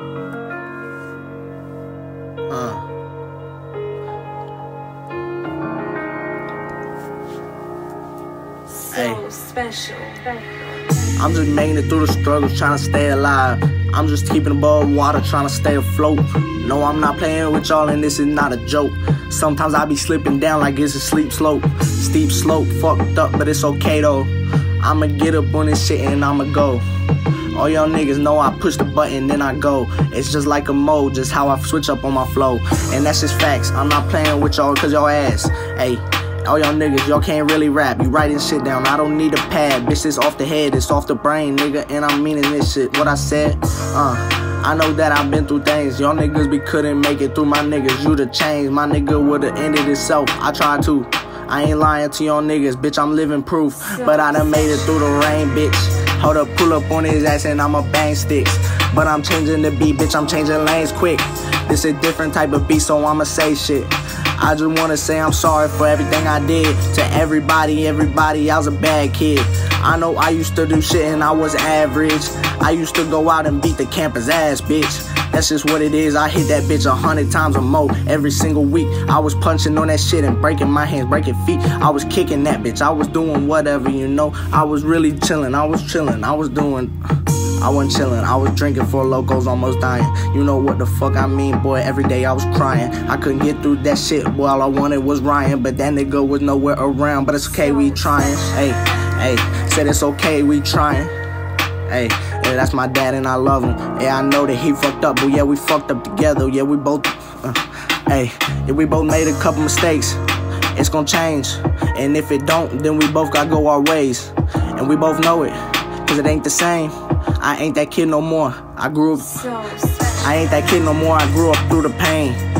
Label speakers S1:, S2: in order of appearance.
S1: Uh.
S2: So
S1: Hey.
S2: special.
S1: I'm just making it through the struggles, trying to stay alive. I'm just keeping above water, trying to stay afloat. No, I'm not playing with y'all, and this is not a joke. Sometimes I be slipping down like it's a sleep slope. Steep slope, fucked up, but it's okay though. I'ma get up on this shit and I'ma go. All y'all niggas know I push the button, then I go. It's just like a mode, just how I switch up on my flow. And that's just facts. I'm not playing with y'all cause y'all ass. Hey, all y'all niggas, y'all can't really rap. You writing shit down. I don't need a pad. Bitch, it's off the head, it's off the brain, nigga. And I'm meaning this shit. What I said, uh. I know that I've been through things. Y'all niggas be couldn't make it through my niggas. You the change. My nigga would've ended itself. I tried to. I ain't lying to y'all niggas, bitch. I'm living proof. But I done made it through the rain, bitch. Hold up, pull up on his ass and I'ma bang sticks. But I'm changing the beat, bitch. I'm changing lanes quick. This a different type of beat, so I'ma say shit. I just wanna say I'm sorry for everything I did to everybody, everybody. I was a bad kid. I know I used to do shit and I was average. I used to go out and beat the campus ass, bitch. That's just what it is. I hit that bitch a hundred times or more every single week. I was punching on that shit and breaking my hands, breaking feet. I was kicking that bitch. I was doing whatever, you know. I was really chilling. I was chilling. I was doing. I wasn't chilling. I was drinking Four Lokos, almost dying. You know what the fuck I mean, boy. Every day I was crying. I couldn't get through that shit. Boy, all I wanted was Ryan, but that nigga was nowhere around. But it's okay, we trying. Hey, hey, said it's okay, we trying. Hey, yeah, that's my dad and I love him. Yeah, I know that he fucked up, but yeah, we fucked up together. Yeah, we both. Uh, hey, yeah, we both made a couple mistakes. It's gonna change, and if it don't, then we both gotta go our ways, and we both know it, cause it ain't the same. I ain't that kid no more. I grew up.
S2: So.
S1: I ain't that kid no more. I grew up through the pain.